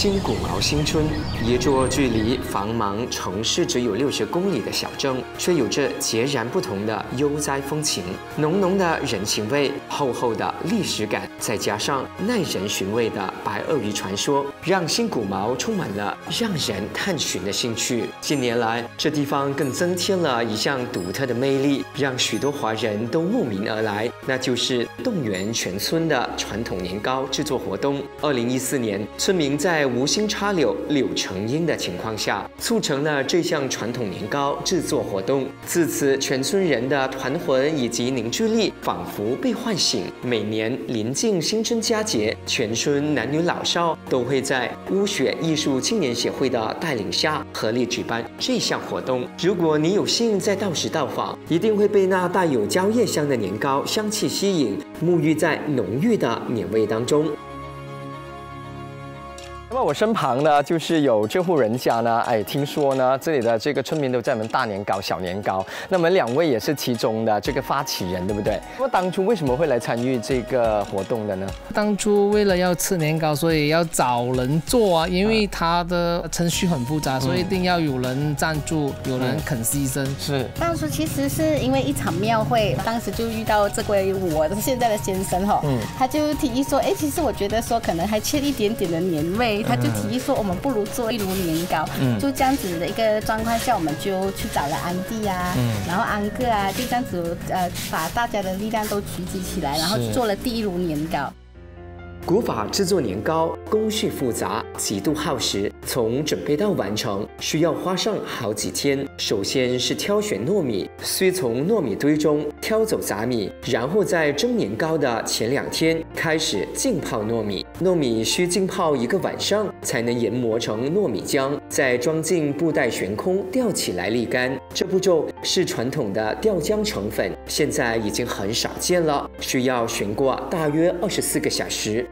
新古毛新村，一座距离繁忙城市只有六十公里的小镇，却有着截然不同的悠哉风情。浓浓的人情味，厚厚的历史感，再加上耐人寻味的白鳄鱼传说，让新古毛充满了让人探寻的兴趣。近年来，这地方更增添了一项独特的魅力，让许多华人都慕名而来，那就是动员全村的传统年糕制作活动。二零一四年，村民在无心插柳柳成荫的情况下，促成了这项传统年糕制作活动。自此，全村人的团魂以及凝聚力仿佛被唤醒。每年临近新春佳节，全村男女老少都会在巫雪艺术青年协会的带领下，合力举办这项活动。如果你有幸在到时到访，一定会被那带有蕉叶香的年糕香气吸引，沐浴在浓郁的年味当中。我身旁呢，就是有这户人家呢，哎，听说呢，这里的这个村民都在我们大年糕、小年糕。那么两位也是其中的这个发起人，对不对？那么当初为什么会来参与这个活动的呢？当初为了要吃年糕，所以要找人做啊，因为它的程序很复杂，所以一定要有人赞助，有人肯牺牲。是。当初其实是因为一场庙会，当时就遇到这位我的现在的先生哈，嗯，他就提议说，哎，其实我觉得说可能还缺一点点的年味。他就提议说，我们不如做一炉年糕，就这样子的一个状况下，我们就去找了安弟啊，然后安哥啊，就这样子，呃，把大家的力量都聚集起来，然后做了第一炉年糕。古法制作年糕工序复杂，极度耗时，从准备到完成需要花上好几天。首先是挑选糯米，需从糯米堆中挑走杂米，然后在蒸年糕的前两天开始浸泡糯米。糯米需浸泡一个晚上才能研磨成糯米浆，再装进布袋悬空吊起来沥干。这步骤是传统的吊浆成粉，现在已经很少见了，需要悬挂大约二十四个小时。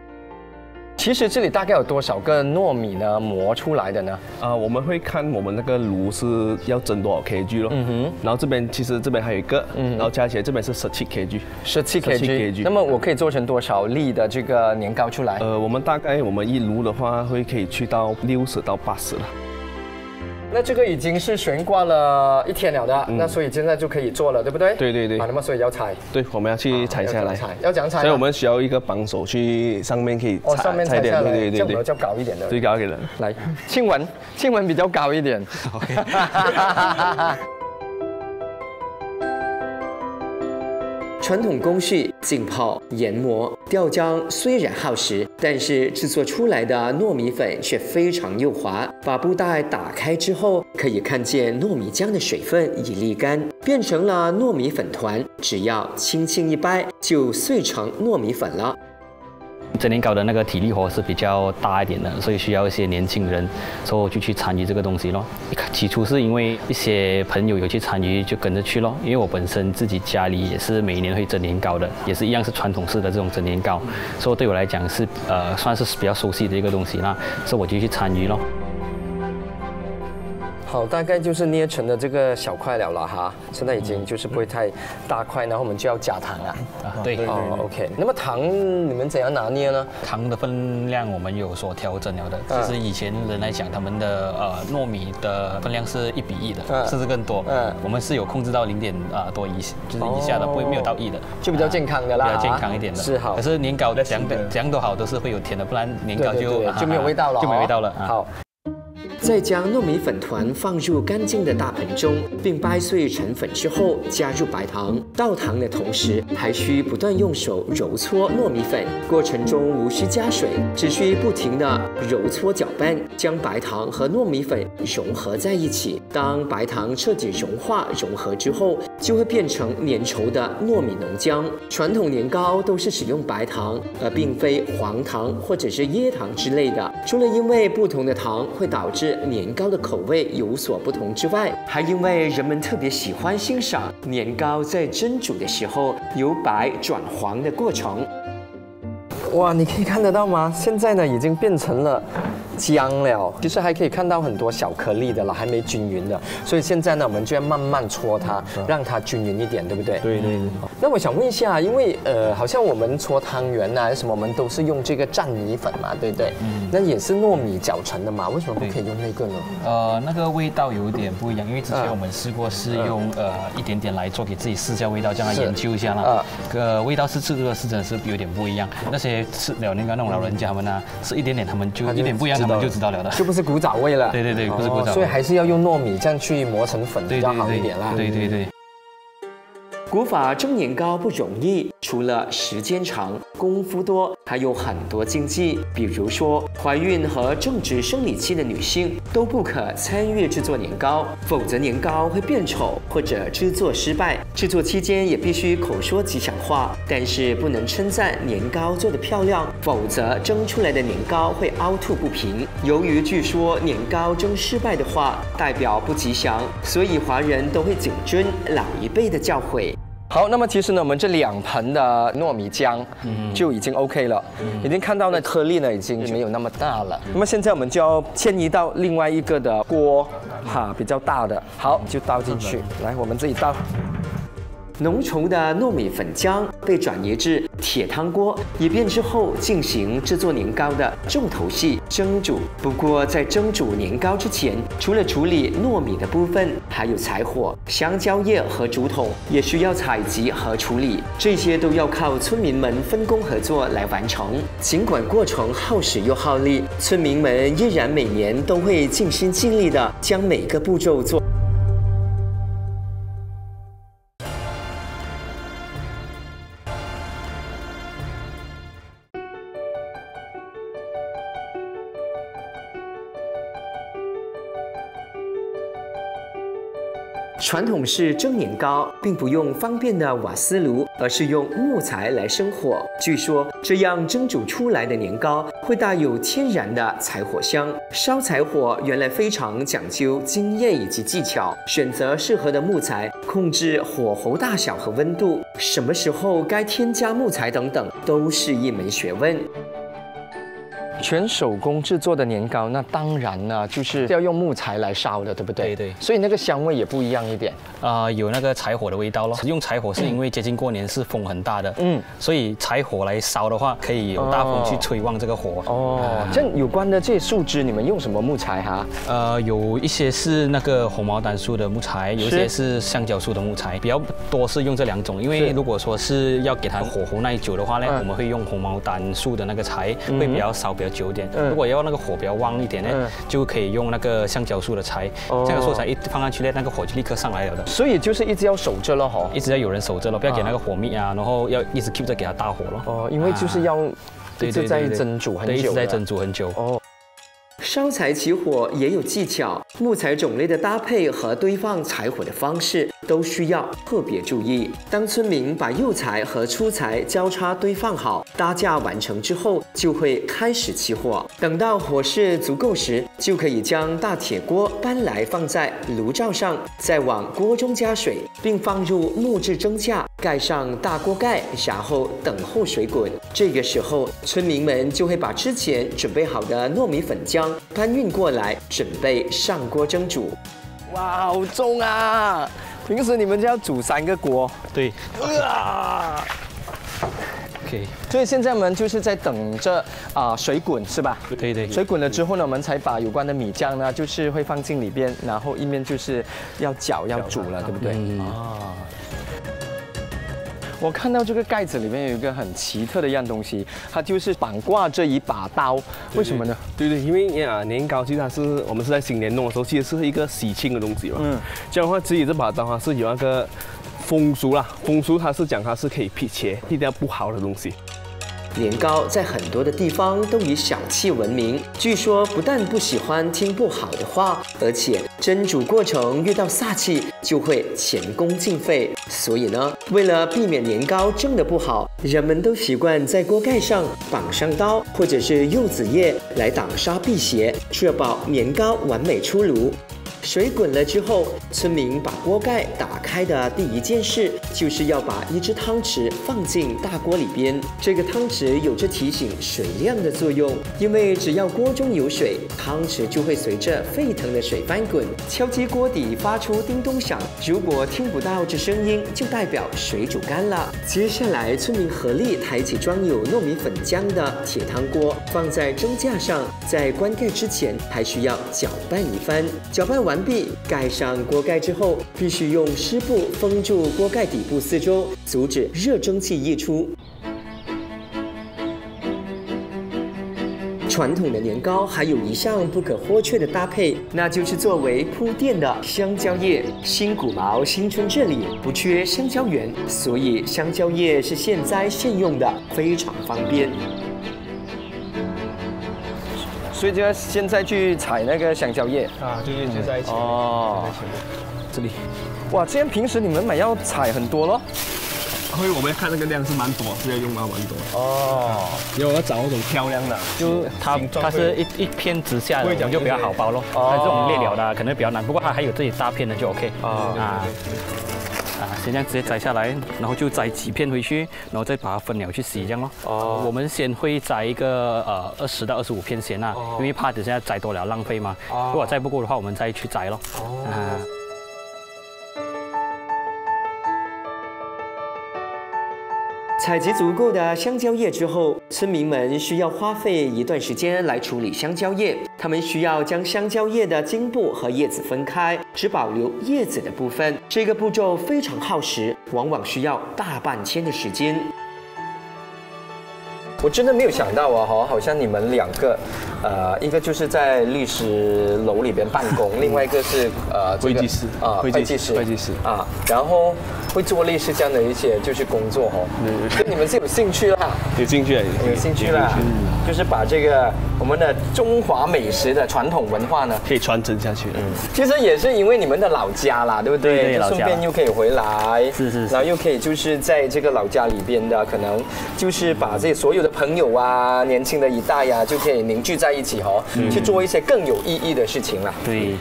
其实这里大概有多少个糯米呢？磨出来的呢？呃，我们会看我们那个炉是要蒸多少 kg 咯。嗯哼。然后这边其实这边还有一个，嗯，然后加起来这边是十七 kg，十七 kg。那么我可以做成多少粒的这个年糕出来？呃，我们大概我们一炉的话会可以去到六十到八十了。那这个已经是悬挂了一天了的，那所以现在就可以做了，对不对？对对对。啊，那么所以要踩。对，我们要去踩下来。要讲踩。所以我们需要一个帮手去上面可以踩。哦，上面踩下来。对对对。较高一点的。最高一点。来，亲吻，亲吻比较高一点。OK。传统工序浸泡、研磨、吊浆虽然耗时，但是制作出来的糯米粉却非常幼滑。把布袋打开之后，可以看见糯米浆的水分已沥干，变成了糯米粉团。只要轻轻一掰，就碎成糯米粉了。蒸年糕的那个体力活是比较大一点的，所以需要一些年轻人，所以我就去参与这个东西咯。起初是因为一些朋友有去参与，就跟着去咯。因为我本身自己家里也是每年会蒸年糕的，也是一样是传统式的这种蒸年糕，所以对我来讲是呃算是比较熟悉的一个东西啦所以我就去参与咯。好，大概就是捏成的这个小块了了哈，现在已经就是不会太大块，然后我们就要加糖啊。啊，对，哦，OK。那么糖你们怎样拿捏呢？糖的分量我们有所调整了的，其实以前人来讲，他们的呃糯米的分量是一比一的，甚至更多。嗯，我们是有控制到零点啊多一，就是以下的不会没有到一的，就比较健康的啦，比较健康一点的。是好。可是年糕的怎样怎样都好，都是会有甜的，不然年糕就就没有味道了，就没味道了。好。再将糯米粉团放入干净的大盆中，并掰碎成粉之后，加入白糖。倒糖的同时，还需不断用手揉搓糯米粉。过程中无需加水，只需不停地揉搓搅拌，将白糖和糯米粉融合在一起。当白糖彻底融化融合之后，就会变成粘稠的糯米浓浆。传统年糕都是使用白糖，而并非黄糖或者是椰糖之类的。除了因为不同的糖会导致年糕的口味有所不同之外，还因为人们特别喜欢欣赏年糕在蒸煮的时候由白转黄的过程。哇，你可以看得到吗？现在呢，已经变成了僵了，其实还可以看到很多小颗粒的了，还没均匀的。所以现在呢，我们就要慢慢搓它，让它均匀一点，对不对？对对。那我想问一下，因为呃，好像我们搓汤圆啊什么，我们都是用这个蘸米粉嘛，对不对？嗯。那也是糯米搅成的嘛，为什么不可以用那个呢？呃，那个味道有点不一样，因为之前我们试过是用呃一点点来做，给自己试一下味道，这样来研究一下啦。呃，味道是这个是真的是有点不一样。那些吃了那个那种老人家们呢，吃一点点他们就一点不一样，就知道了的，就不是古早味了。对对对，不是古早。所以还是要用糯米这样去磨成粉比较好一点啦。对对对。古法蒸年糕不容易，除了时间长、功夫多，还有很多禁忌。比如说，怀孕和正值生理期的女性都不可参与制作年糕，否则年糕会变丑或者制作失败。制作期间也必须口说吉祥话，但是不能称赞年糕做的漂亮，否则蒸出来的年糕会凹凸不平。由于据说年糕蒸失败的话代表不吉祥，所以华人都会谨遵老一辈的教诲。好，那么其实呢，我们这两盆的糯米浆就已经 OK 了，已经看到那颗粒呢已经没有那么大了。那么现在我们就要迁移到另外一个的锅，哈，比较大的，好，就倒进去。来，我们自己倒。浓稠的糯米粉浆被转移至铁汤锅，以便之后进行制作年糕的重头戏——蒸煮。不过，在蒸煮年糕之前，除了处理糯米的部分，还有柴火、香蕉叶和竹筒也需要采集和处理，这些都要靠村民们分工合作来完成。尽管过程耗时又耗力，村民们依然每年都会尽心尽力地将每个步骤做。传统是蒸年糕，并不用方便的瓦斯炉，而是用木材来生火。据说这样蒸煮出来的年糕会带有天然的柴火香。烧柴火原来非常讲究经验以及技巧，选择适合的木材，控制火候大小和温度，什么时候该添加木材等等，都是一门学问。全手工制作的年糕，那当然呢，就是要用木材来烧的，对不对？对对。所以那个香味也不一样一点啊，有那个柴火的味道咯。用柴火是因为接近过年是风很大的，嗯，所以柴火来烧的话，可以有大风去吹旺这个火。哦，这有关的这些树枝，你们用什么木材哈？呃，有一些是那个红毛丹树的木材，有一些是橡胶树的木材，比较多是用这两种。因为如果说是要给它火候耐久的话呢，我们会用红毛丹树的那个柴，会比较烧比较。久点，如果要那个火比较旺一点呢，就可以用那个橡胶树的柴，这样素材一放上去呢，那个火就立刻上来了的。所以就是一直要守着了哈，一直要有人守着了，不要给那个火灭啊，然后要一直 keep 着给它大火了。哦，因为就是要一直在蒸煮很久，一直在蒸煮很久。哦。烧柴起火也有技巧，木材种类的搭配和堆放柴火的方式都需要特别注意。当村民把幼材和粗材交叉堆放好，搭架完成之后，就会开始起火。等到火势足够时，就可以将大铁锅搬来放在炉灶上，再往锅中加水，并放入木质蒸架，盖上大锅盖，然后等候水滚。这个时候，村民们就会把之前准备好的糯米粉浆。搬运过来，准备上锅蒸煮。哇，好重啊！平时你们就要煮三个锅。对。啊。OK。所以现在我们就是在等着啊水滚，是吧？对对。水滚了之后呢，我们才把有关的米浆呢，就是会放进里边，然后一面就是要搅要煮了，对不对？啊。我看到这个盖子里面有一个很奇特的一样东西，它就是绑挂着一把刀，为什么呢？对对，因为啊年糕其实它是我们是在新年弄的时候，其实是一个喜庆的东西嘛。嗯。这样的话，自己这把刀它是有那个风俗啦，风俗它是讲它是可以辟邪、辟掉不好的东西。年糕在很多的地方都以小气闻名，据说不但不喜欢听不好的话，而且蒸煮过程遇到煞气就会前功尽废。所以呢，为了避免年糕蒸得不好，人们都习惯在锅盖上绑上刀或者是柚子叶来挡杀辟邪，确保年糕完美出炉。水滚了之后，村民把锅盖打开的第一件事，就是要把一只汤匙放进大锅里边。这个汤匙有着提醒水量的作用，因为只要锅中有水，汤匙就会随着沸腾的水翻滚，敲击锅底发出叮咚响。如果听不到这声音，就代表水煮干了。接下来，村民合力抬起装有糯米粉浆的铁汤锅，放在蒸架上，在关盖之前还需要搅拌一番。搅拌完毕，盖上锅盖之后，必须用湿布封住锅盖底部四周，阻止热蒸汽溢出。传统的年糕还有一项不可或缺的搭配，那就是作为铺垫的香蕉叶。新古毛新村这里不缺香蕉园，所以香蕉叶是现摘现用的，非常方便。所以就要现在去采那个香蕉叶啊，对对，就在一起哦。这里，哇，这样平时你们买要采很多咯？因为我们看那个量是蛮多，是要用到蛮多。哦，因为我要找那种漂亮的，就它它是一一片直下的，就比较好包咯。哦，这种裂了的可能比较难，不过它还有这些大片的就 OK。啊啊，先这样直接摘下来，然后就摘几片回去，然后再把它分了去洗这样咯。哦，我们先会摘一个呃二十到二十五片先啊，因为怕等下摘多了浪费嘛。如果摘不够的话，我们再去摘咯。哦。采集足够的香蕉叶之后，村民们需要花费一段时间来处理香蕉叶。他们需要将香蕉叶的茎部和叶子分开，只保留叶子的部分。这个步骤非常耗时，往往需要大半天的时间。我真的没有想到啊，哈，好像你们两个，呃，一个就是在律师楼里边办公，另外一个是呃会计师啊，会计师，会计师啊，然后会做类似这样的一些就是工作哦。对，你们是有兴趣啦，有兴趣，有兴趣啦，就是把这个我们的中华美食的传统文化呢，可以传承下去。嗯，其实也是因为你们的老家啦，对不对？对，顺便又可以回来，是是，然后又可以就是在这个老家里边的，可能就是把这所有的。朋友啊，年轻的一代呀，就可以凝聚在一起哦，去做一些更有意义的事情了。对。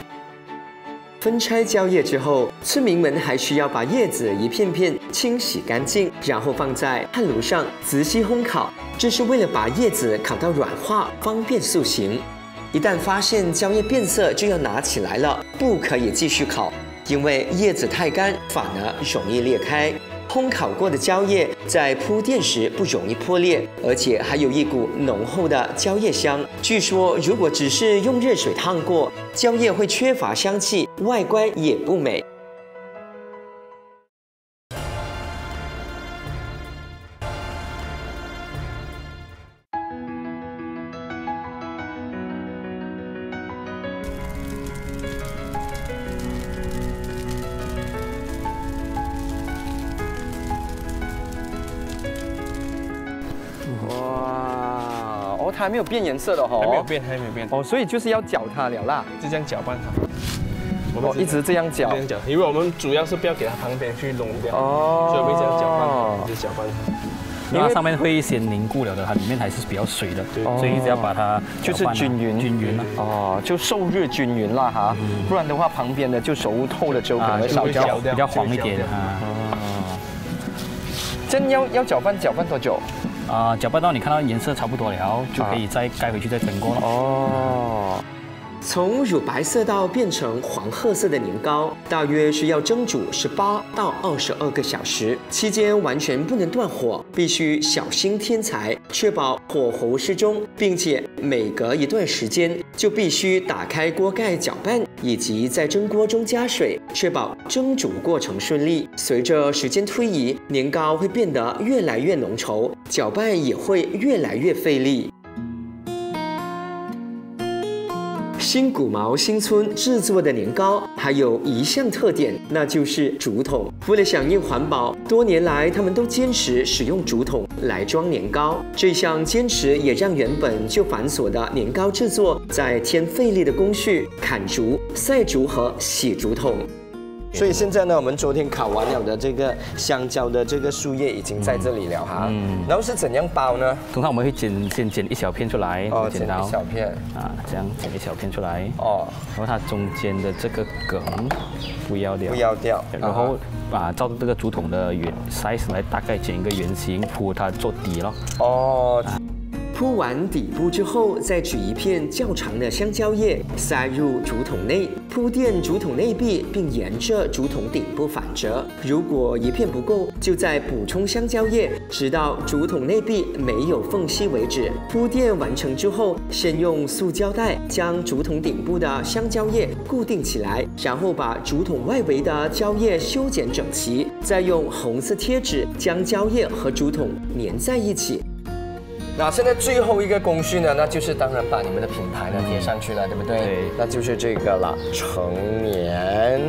分拆蕉叶之后，村民们还需要把叶子一片片清洗干净，然后放在炭炉上仔细烘烤，这是为了把叶子烤到软化，方便塑形。一旦发现蕉叶变色，就要拿起来了，不可以继续烤，因为叶子太干，反而容易裂开。烘烤过的蕉叶在铺垫时不容易破裂，而且还有一股浓厚的蕉叶香。据说，如果只是用热水烫过，蕉叶会缺乏香气，外观也不美。它还没有变颜色的哈，还没有变，还没有变。哦，所以就是要搅它了啦，就这样搅拌它。我们一直这样搅，这样搅，因为我们主要是不要给它旁边去弄掉，哦，所以我们这样搅拌，一直搅拌它。因为上面会先凝固了的，它里面还是比较水的，对，所以一直要把它就是均匀。均匀了，哦，就受热均匀了哈，不然的话旁边的就熟透了之后可能会烧焦，比较黄一点啊。这样要要搅拌搅拌多久？啊，搅拌到你看到颜色差不多了，就可以再盖回去再蒸锅了。哦。从乳白色到变成黄褐色的年糕，大约需要蒸煮十八到二十二个小时，期间完全不能断火，必须小心添柴，确保火候适中，并且每隔一段时间就必须打开锅盖搅拌，以及在蒸锅中加水，确保蒸煮过程顺利。随着时间推移，年糕会变得越来越浓稠，搅拌也会越来越费力。新古毛新村制作的年糕还有一项特点，那就是竹筒。为了响应环保，多年来他们都坚持使用竹筒来装年糕。这项坚持也让原本就繁琐的年糕制作，再添费力的工序——砍竹、晒竹和洗竹筒。所以现在呢，我们昨天烤完了的这个香蕉的这个树叶已经在这里了哈。嗯。然后是怎样包呢？通常我们会剪先剪一小片出来，哦，剪一小片啊，这样剪一小片出来。哦。然后它中间的这个梗不要掉，不要掉。然后把照着这个竹筒的圆 size 来大概剪一个圆形，铺它做底咯。哦。铺完底部之后，再取一片较长的香蕉叶塞入竹筒内，铺垫竹筒内壁，并沿着竹筒顶部反折。如果一片不够，就再补充香蕉叶，直到竹筒内壁没有缝隙为止。铺垫完成之后，先用塑胶袋将竹筒顶部的香蕉叶固定起来，然后把竹筒外围的蕉叶修剪整齐，再用红色贴纸将蕉叶和竹筒粘在一起。那现在最后一个工序呢，那就是当然把你们的品牌呢贴上去了，对不对？对，那就是这个了，成年。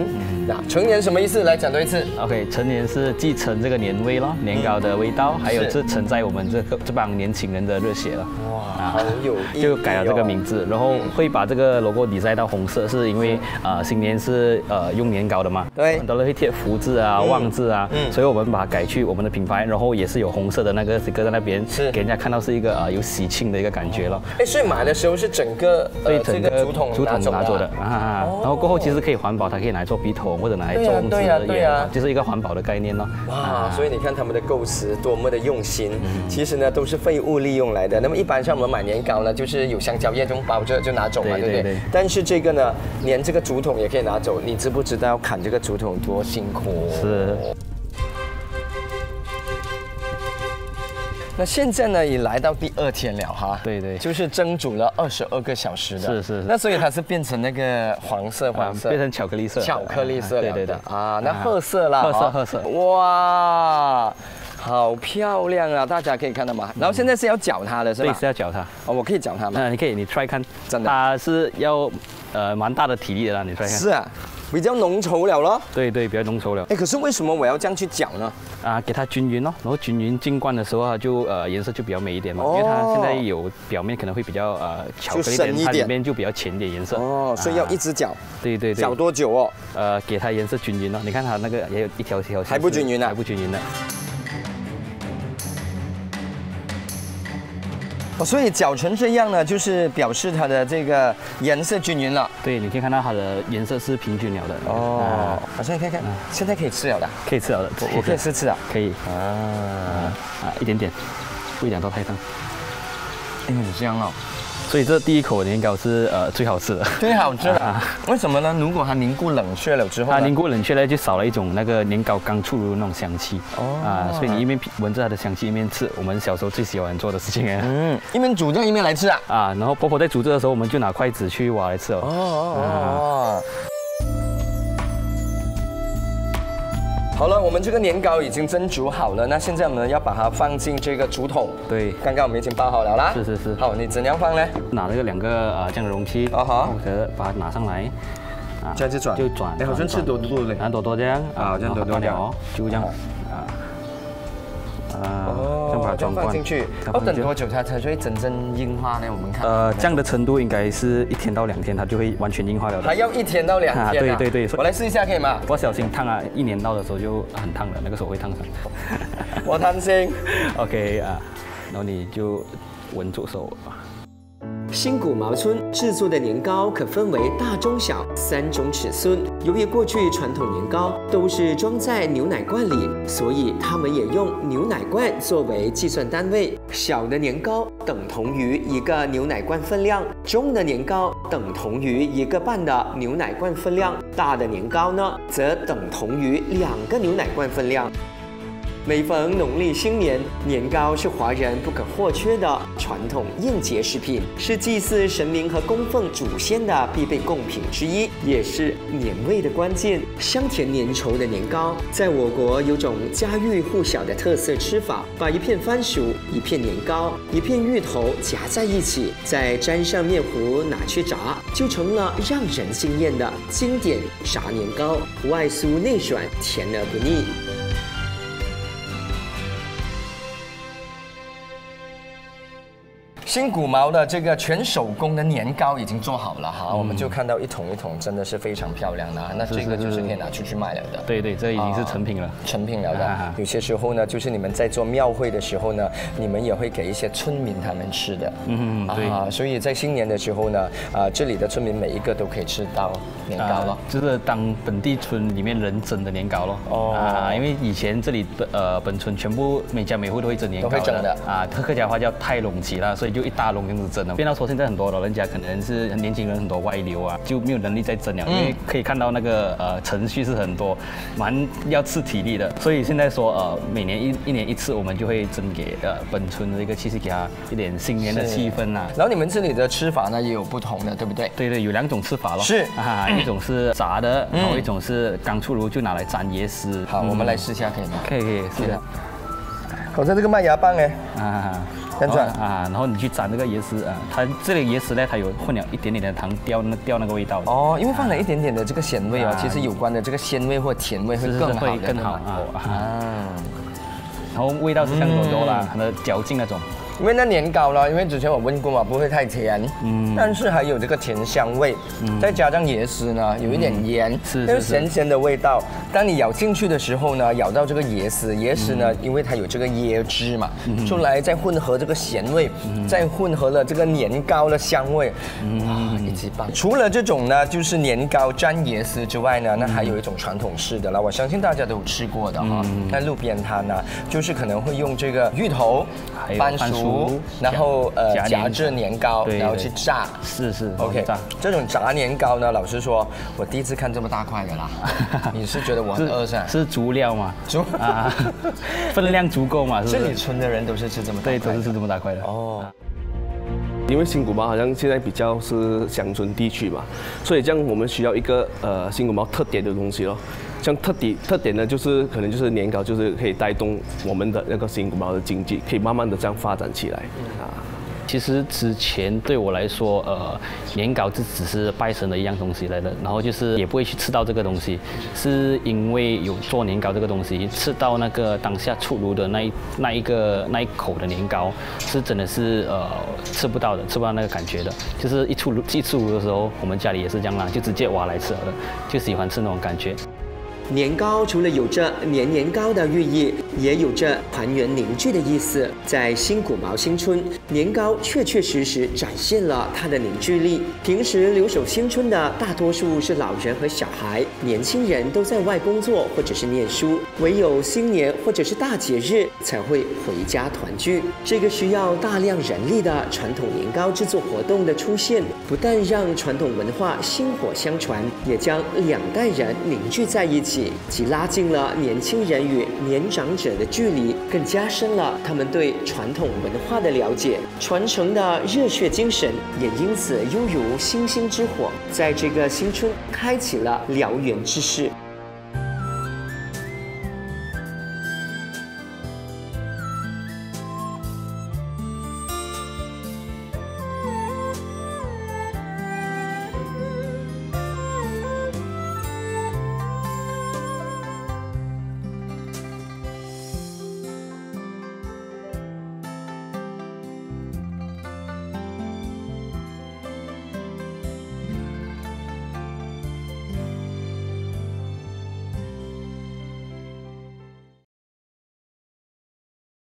那成年什么意思？来讲多一次。OK，成年是继承这个年味咯，年糕的味道，还有是承载我们这个这帮年轻人的热血了。哇，好有意就改了这个名字，然后会把这个 logo 底塞到红色，是因为呃新年是呃用年糕的嘛，对，很多人会贴福字啊、旺字啊，嗯，所以我们把它改去我们的品牌，然后也是有红色的那个搁在那边，是。给人家看到是一个呃有喜庆的一个感觉了。哎，所以买的时候是整个对整个竹筒竹筒拿走的啊，然后过后其实可以环保，它可以拿来做笔筒或者拿来装饰的，对呀，就是一个环保的概念咯。哇，所以你看他们的构思多么的用心，其实呢都是废物利用来的。那么一般像我们买年糕呢，就是有香蕉叶中包着就拿走嘛，对不对？但是这个呢，连这个竹筒也可以拿走，你知不知道砍这个竹筒多辛苦？是。那现在呢，也来到第二天了哈。对对，就是蒸煮了二十二个小时的。是是。那所以它是变成那个黄色黄色，变成巧克力色。巧克力色。对对对。啊，那褐色啦。褐色褐色。哇，好漂亮啊！大家可以看到吗？然后现在是要搅它的是吧？对，是要搅它。哦，我可以搅它吗？嗯，你可以，你 try 看。真的。它是要呃蛮大的体力的啦，你 try 看。是啊。比较浓稠了咯，对对，比较浓稠了。哎，可是为什么我要这样去搅呢？啊，给它均匀咯，然后均匀浸灌的时候，它就呃颜色就比较美一点嘛。因为它现在有表面可能会比较呃巧克力点，它里面就比较浅点颜色。哦，所以要一直搅。对对对。搅多久哦？呃，给它颜色均匀咯。你看它那个也有一条条。还不均匀呢？还不均匀呢。哦，所以搅成这样呢，就是表示它的这个颜色均匀了。对，你可以看到它的颜色是平均了的。哦，好像你看看，现在可以吃了的，可以吃了的，我可以试吃啊，可以。啊啊，一点点，不一点都太烫。哎，很香哦。所以这第一口年糕是呃最好吃的，最好吃的。为什么呢？如果它凝固冷却了之后，它凝固冷却了就少了一种那个年糕刚出炉的那种香气。哦。啊，所以你一边闻着它的香气，一边吃，我们小时候最喜欢做的事情。嗯。一边煮这样一边来吃啊。啊，然后婆婆在煮这的时候，我们就拿筷子去挖来吃哦。哦哦哦。好了，我们这个年糕已经蒸煮好了，那现在我们要把它放进这个竹筒。对，刚刚我们已经包好了啦。是是是。好，你怎样放呢？拿那个两个呃这样的容器，啊哈，把它拿上来，啊，这样就转，就转。哎，好像吃多多嘞。拿多多这样，啊，这样多多点哦，就这样。哦，这样把它装放进去，要等多久它才会真正硬化呢？我们看，呃，这样的程度应该是一天到两天，它就会完全硬化了。还要一天到两天？对对对，我来试一下可以吗？我小心烫啊，一年到的时候就很烫了，那个手会烫伤。我贪心。OK 啊，然后你就稳住手。新古毛村制作的年糕可分为大、中、小三种尺寸。由于过去传统年糕都是装在牛奶罐里，所以他们也用牛奶罐作为计算单位。小的年糕等同于一个牛奶罐分量，中的年糕等同于一个半的牛奶罐分量，大的年糕呢，则等同于两个牛奶罐分量。每逢农历新年，年糕是华人不可或缺的传统应节食品，是祭祀神明和供奉祖先的必备贡品之一，也是年味的关键。香甜粘稠的年糕，在我国有种家喻户晓的特色吃法：把一片番薯、一片年糕、一片芋头夹在一起，再沾上面糊拿去炸，就成了让人惊艳的经典炸年糕，外酥内软，甜而不腻。新古毛的这个全手工的年糕已经做好了哈，我们就看到一桶一桶，真的是非常漂亮的。那这个就是可以拿出去卖了的。对对，这已经是成品了，成品了的。有些时候呢，就是你们在做庙会的时候呢，你们也会给一些村民他们吃的。嗯嗯，对。所以在新年的时候呢，啊，这里的村民每一个都可以吃到年糕了，就是当本地村里面人整的年糕咯。哦。啊，因为以前这里的呃本村全部每家每户都会蒸年糕。都会整的。啊，客家话叫泰隆起了，所以就一大笼这样子蒸的。变到说现在很多老人家可能是年轻人很多外流啊，就没有能力再蒸了，因为可以看到那个呃程序是很多，蛮要吃体力的。所以现在说呃每年一一年一次，我们就会蒸给呃本村的一个气息，给他一点新年的气氛啊。然后你们这里的吃法呢也有不同的，对不对？对对，有两种吃法咯。是啊，一种是 炸的，然后一种是刚出炉就拿来沾椰丝。好，我们来试一下可以吗？可以可以，是的。好像这个麦芽棒哎。啊。这样转啊，然后你去蘸这个椰丝啊，它这个椰丝呢，它有混了一点点的糖，掉那掉那个味道。哦，因为放了一点点的这个咸味哦，其实有关的这个鲜味或甜味会更好，更好啊。然后味道是香多多啦，它的嚼劲那种。因为那年糕呢，因为之前我问过嘛，不会太甜，嗯，但是还有这个甜香味，嗯，再加上椰丝呢，有一点盐，是是咸咸的味道。当你咬进去的时候呢，咬到这个椰丝，椰丝呢，因为它有这个椰汁嘛，出来再混合这个咸味，再混合了这个年糕的香味，哇，一级棒。除了这种呢，就是年糕沾椰丝之外呢，那还有一种传统式的了，我相信大家都有吃过的哈，在路边摊呢，就是可能会用这个芋头、番薯。然后呃夹制年糕，然后去炸，是是，OK。这种炸年糕呢，老实说，我第一次看这么大块的啦。你是觉得我很饿是？是足料嘛？足啊，分量足够嘛？这里村的人都是吃这么大对，都是吃这么大块的哦。因为新古堡好像现在比较是乡村地区嘛，所以这样我们需要一个呃新古堡特点的东西咯。像特点特点呢，就是可能就是年糕，就是可以带动我们的那个新古堡的经济，可以慢慢的这样发展起来啊。其实之前对我来说，呃，年糕这只是拜神的一样东西来的，然后就是也不会去吃到这个东西，是因为有做年糕这个东西，吃到那个当下出炉的那一那一个那一口的年糕，是真的是呃吃不到的，吃不到那个感觉的。就是一出炉一出炉的时候，我们家里也是这样啦，就直接挖来吃了的，就喜欢吃那种感觉。年糕除了有着年年糕的寓意，也有着团圆凝聚的意思。在新古毛新村，年糕确确实实展现了它的凝聚力。平时留守新村的大多数是老人和小孩，年轻人都在外工作或者是念书，唯有新年或者是大节日才会回家团聚。这个需要大量人力的传统年糕制作活动的出现，不但让传统文化薪火相传，也将两代人凝聚在一起。既拉近了年轻人与年长者的距离，更加深了他们对传统文化的了解，传承的热血精神也因此犹如星星之火，在这个新春开启了燎原之势。